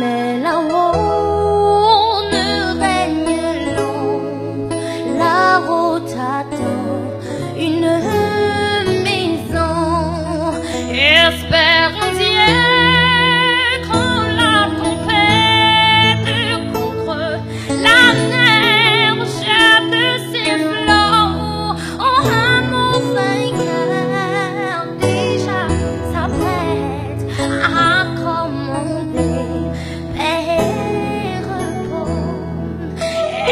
mẹ lâu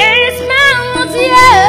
It's mountains, yeah.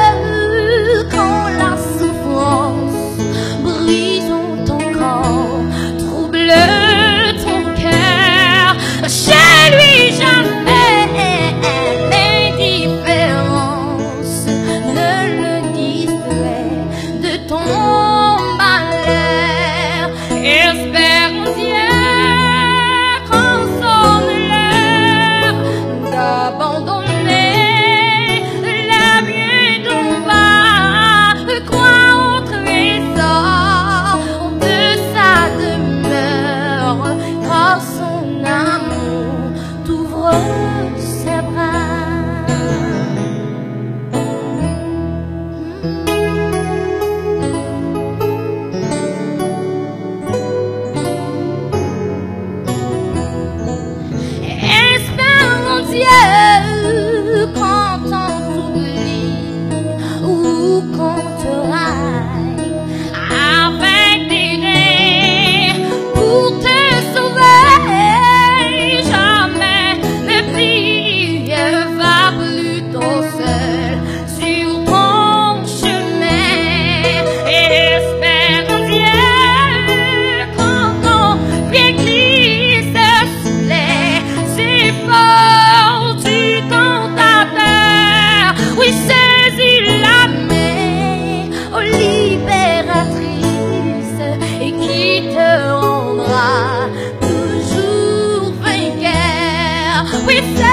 we say.